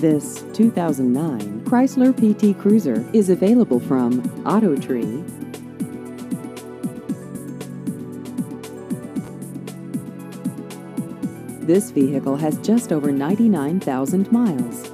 This 2009 Chrysler PT Cruiser is available from Auto Tree. This vehicle has just over 99,000 miles.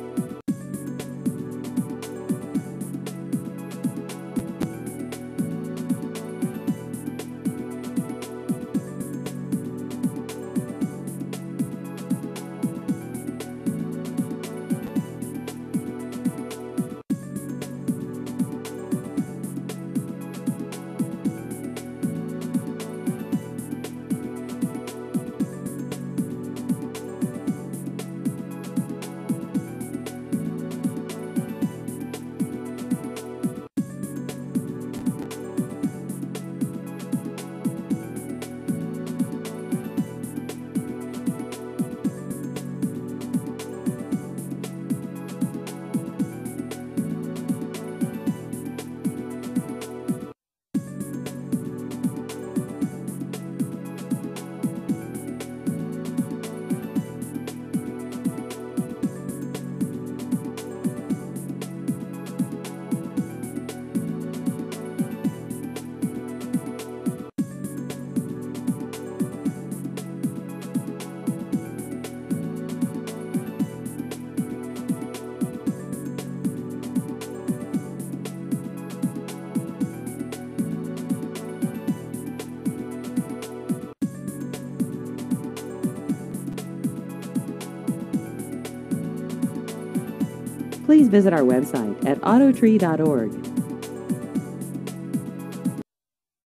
Please visit our website at autotree.org